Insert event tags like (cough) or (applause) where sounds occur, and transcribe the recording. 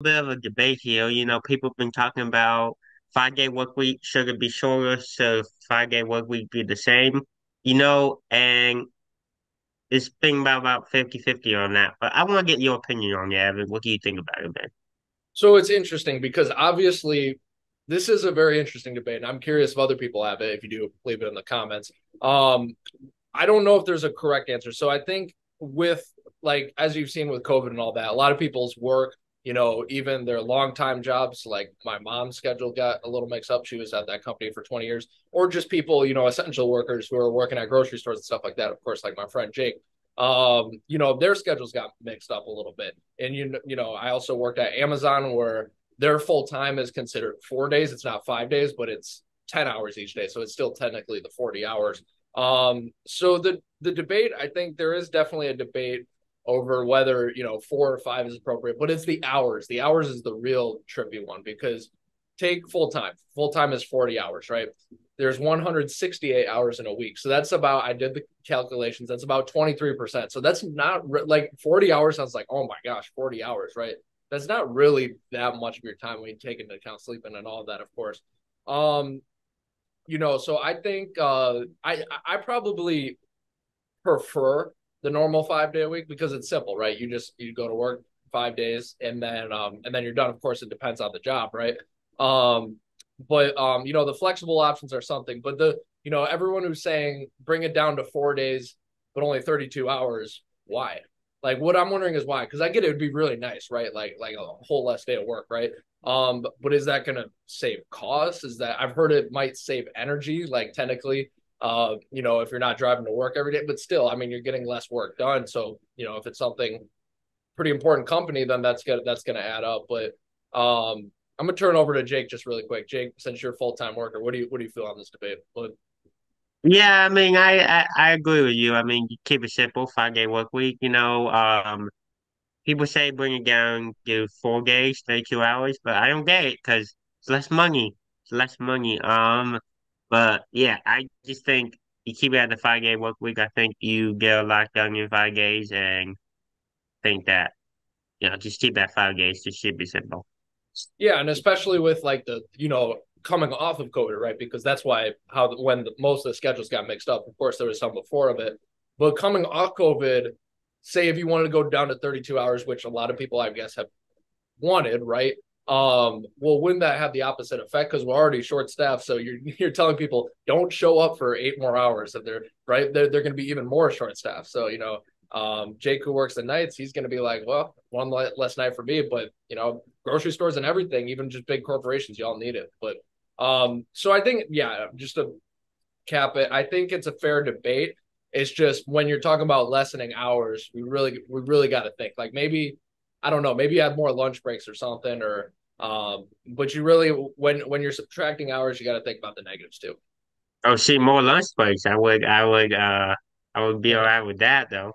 bit of a debate here. You know, people have been talking about five day work week, should it be shorter? Should five day work week be the same? You know, and it's been about about 50-50 on that. But I want to get your opinion on that, Evan. What do you think about it, man? So it's interesting because obviously this is a very interesting debate, and I'm curious if other people have it. If you do, leave it in the comments. Um, I don't know if there's a correct answer. So I think with like as you've seen with COVID and all that, a lot of people's work, you know, even their long time jobs, like my mom's schedule got a little mixed up. She was at that company for 20 years, or just people, you know, essential workers who are working at grocery stores and stuff like that. Of course, like my friend Jake. Um, you know, their schedules got mixed up a little bit. And you you know, I also worked at Amazon where their full time is considered four days. It's not five days, but it's 10 hours each day. So it's still technically the 40 hours. Um, so the the debate, I think there is definitely a debate over whether you know four or five is appropriate, but it's the hours. The hours is the real trippy one because take full time. Full time is 40 hours, right? There's 168 hours in a week. So that's about, I did the calculations, that's about 23%. So that's not re- like 40 hours sounds like, oh my gosh, 40 hours, right? That's not really that much of your time when you take into account sleeping and all of that, of course. Um, you know, so I think uh, I I probably prefer the normal five day a week because it's simple, right? You just you go to work five days and then um and then you're done. Of course, it depends on the job, right? Um, but um, you know, the flexible options are something. But the you know, everyone who's saying bring it down to four days, but only 32 hours, why? Like what I'm wondering is why? Because I get it would be really nice, right? Like like a whole less day of work, right? Um, but is that to save costs? Is that I've heard it might save energy, like technically, uh, you know, if you're not driving to work every day, but still, I mean, you're getting less work done. So, you know, if it's something pretty important company, then that's gonna that's gonna add up. But um, I'm gonna turn over to Jake just really quick. Jake, since you're a full time worker, what do you what do you feel on this debate? Yeah, I mean, I, I I agree with you. I mean, you keep it simple, five day work week. You know, um, people say bring it down to four days, 32 hours, but I don't get it because it's less money. It's less money. Um, but yeah, I just think you keep it at the five day work week. I think you get a lot done in five days, and think that you know just keep that five days. Just should be simple. yeah, and especially with like the you know coming off of COVID, right? Because that's why how when the, most of the schedules got mixed up. Of course, there was some before of it, but coming off COVID, say if you wanted to go down to 32 hours, which a lot of people I guess have wanted, right? Um, well, wouldn't that have the opposite effect? Because we're already short staffed. So you're (laughs) you're telling people don't show up for eight more hours, and they're right. They're they're going to be even more short staffed. So you know, um, Jake who works the nights, he's going to be like, well, one less night for me. But you know, grocery stores and everything, even just big corporations, y'all need it. But um, so I think yeah, just to cap it, I think it's a fair debate. It's just when you're talking about lessening hours, we really we really got to think like maybe I don't know, maybe you have more lunch breaks or something, or um, but you really when when you're subtracting hours, you got to think about the negatives too. Oh, see, more lunch breaks. I would, I would, uh, I would be all right with that though.